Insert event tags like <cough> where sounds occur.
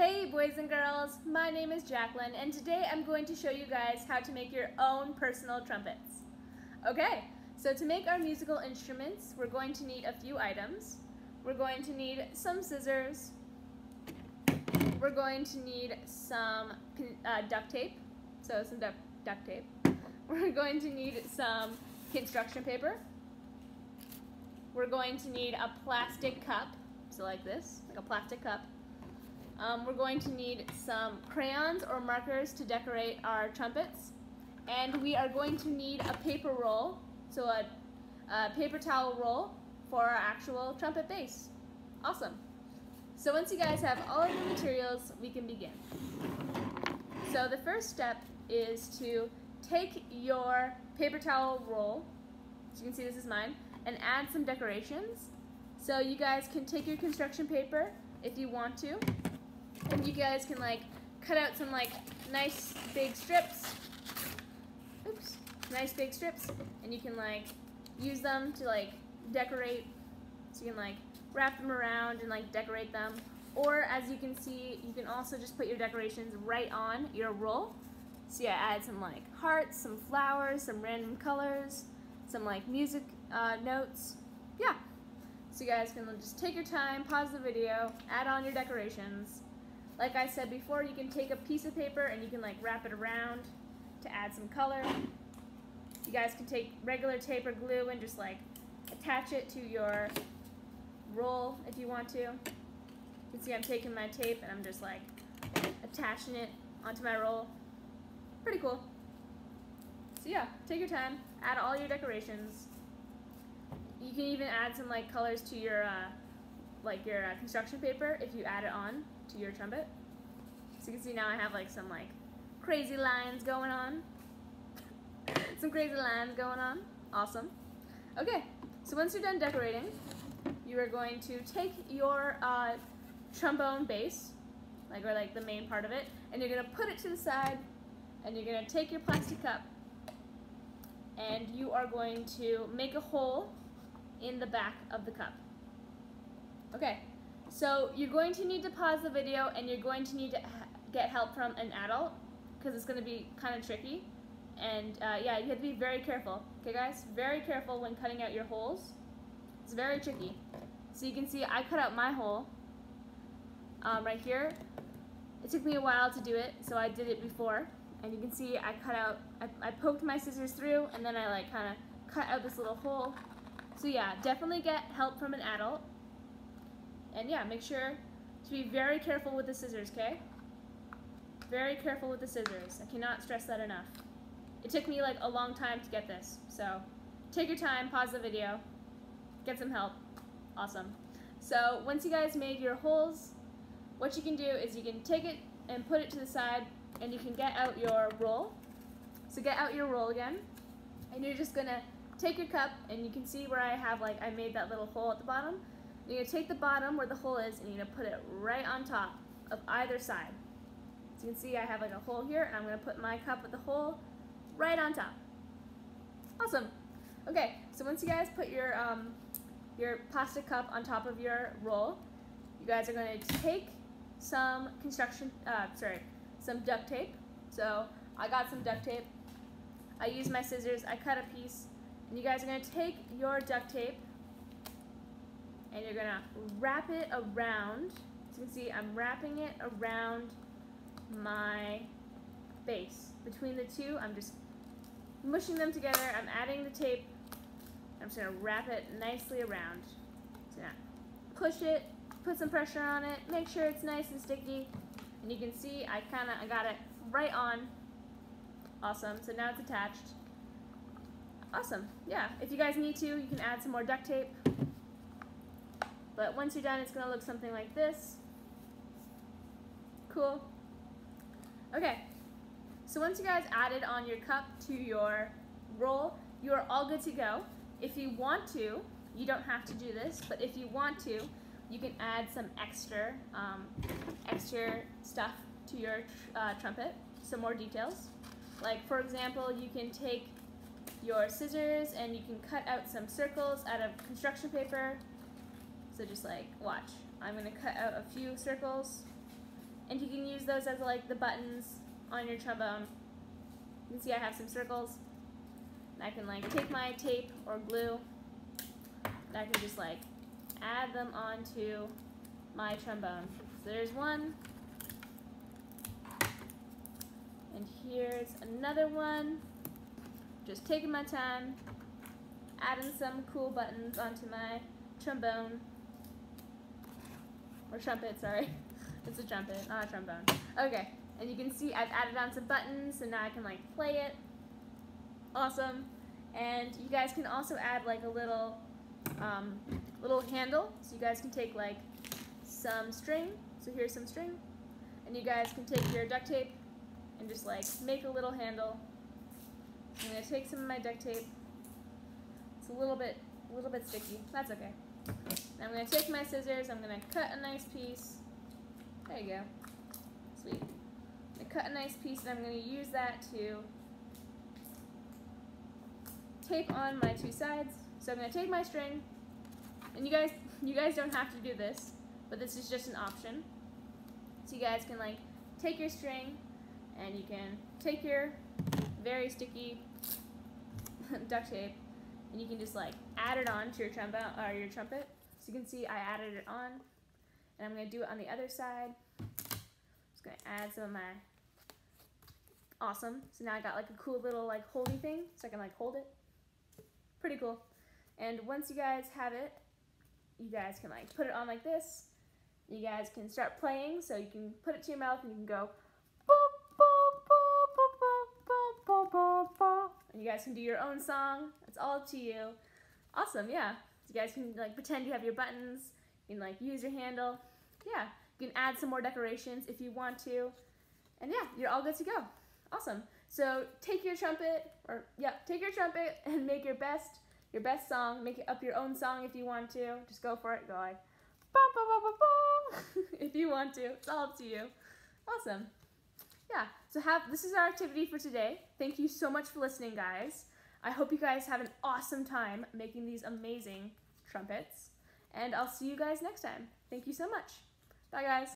Hey boys and girls, my name is Jaclyn and today I'm going to show you guys how to make your own personal trumpets. Okay, so to make our musical instruments, we're going to need a few items. We're going to need some scissors. We're going to need some uh, duct tape, so some duct, duct tape. We're going to need some construction paper. We're going to need a plastic cup, so like this, like a plastic cup. Um, we're going to need some crayons or markers to decorate our trumpets. And we are going to need a paper roll, so a, a paper towel roll for our actual trumpet base. Awesome. So once you guys have all of the materials, we can begin. So the first step is to take your paper towel roll, as you can see this is mine, and add some decorations. So you guys can take your construction paper if you want to, and you guys can like cut out some like nice big strips. Oops, nice big strips, and you can like use them to like decorate. So you can like wrap them around and like decorate them. Or as you can see, you can also just put your decorations right on your roll. So yeah, add some like hearts, some flowers, some random colors, some like music uh, notes. Yeah. So you guys can just take your time, pause the video, add on your decorations. Like I said before, you can take a piece of paper and you can like wrap it around to add some color. You guys can take regular tape or glue and just like attach it to your roll if you want to. You can see I'm taking my tape and I'm just like attaching it onto my roll. Pretty cool. So yeah, take your time, add all your decorations. You can even add some like colors to your uh, like your uh, construction paper if you add it on to your trumpet. So you can see now I have like some like crazy lines going on. <laughs> some crazy lines going on. Awesome. Okay, so once you're done decorating, you are going to take your uh, trombone base, like or like the main part of it, and you're gonna put it to the side, and you're gonna take your plastic cup, and you are going to make a hole in the back of the cup. Okay, so you're going to need to pause the video and you're going to need to get help from an adult because it's going to be kind of tricky. And uh, yeah, you have to be very careful. Okay guys, very careful when cutting out your holes. It's very tricky. So you can see I cut out my hole um, right here. It took me a while to do it, so I did it before. And you can see I cut out, I, I poked my scissors through and then I like kind of cut out this little hole. So yeah, definitely get help from an adult. And yeah, make sure to be very careful with the scissors, okay? Very careful with the scissors. I cannot stress that enough. It took me like a long time to get this, so take your time, pause the video, get some help. Awesome. So once you guys made your holes, what you can do is you can take it and put it to the side and you can get out your roll. So get out your roll again and you're just gonna take your cup and you can see where I have like I made that little hole at the bottom. You're gonna take the bottom where the hole is and you're gonna put it right on top of either side. So you can see I have like a hole here and I'm gonna put my cup with the hole right on top. Awesome. Okay, so once you guys put your um, your plastic cup on top of your roll, you guys are gonna take some construction, uh, sorry, some duct tape. So I got some duct tape. I used my scissors, I cut a piece, and you guys are gonna take your duct tape and you're gonna wrap it around. As you can see, I'm wrapping it around my base. Between the two, I'm just mushing them together. I'm adding the tape. I'm just gonna wrap it nicely around. So now, push it, put some pressure on it, make sure it's nice and sticky. And you can see I kinda, I got it right on. Awesome, so now it's attached. Awesome, yeah. If you guys need to, you can add some more duct tape. But once you're done, it's gonna look something like this. Cool. Okay, so once you guys added on your cup to your roll, you are all good to go. If you want to, you don't have to do this, but if you want to, you can add some extra, um, extra stuff to your uh, trumpet, some more details. Like for example, you can take your scissors and you can cut out some circles out of construction paper so just like, watch. I'm gonna cut out a few circles And you can use those as like the buttons on your trombone. You can see I have some circles. And I can like take my tape or glue and I can just like add them onto my trombone. So there's one. And here's another one. Just taking my time, adding some cool buttons onto my trombone. Or trumpet, sorry. <laughs> it's a trumpet, not a trombone. Okay, and you can see I've added on some buttons, so now I can like play it. Awesome. And you guys can also add like a little, um, little handle, so you guys can take like some string. So here's some string, and you guys can take your duct tape and just like make a little handle. I'm gonna take some of my duct tape. It's a little bit, a little bit sticky. That's okay. I'm gonna take my scissors. I'm gonna cut a nice piece. There you go. Sweet. I'm gonna cut a nice piece, and I'm gonna use that to tape on my two sides. So I'm gonna take my string, and you guys, you guys don't have to do this, but this is just an option. So you guys can like take your string, and you can take your very sticky <laughs> duct tape, and you can just like add it on to your trumpet or uh, your trumpet. So you can see I added it on, and I'm gonna do it on the other side. Just gonna add some of my awesome. So now I got like a cool little like holdy thing, so I can like hold it. Pretty cool. And once you guys have it, you guys can like put it on like this. You guys can start playing, so you can put it to your mouth and you can go and you guys can do your own song. It's all up to you. Awesome, yeah. You guys can like pretend you have your buttons. You can like use your handle. Yeah, you can add some more decorations if you want to. And yeah, you're all good to go. Awesome. So take your trumpet, or yeah, take your trumpet <laughs> and make your best, your best song. Make up your own song if you want to. Just go for it. Go like, ba ba ba ba ba, <laughs> if you want to. It's all up to you. Awesome. Yeah. So have this is our activity for today. Thank you so much for listening, guys. I hope you guys have an awesome time making these amazing trumpets. And I'll see you guys next time. Thank you so much. Bye, guys.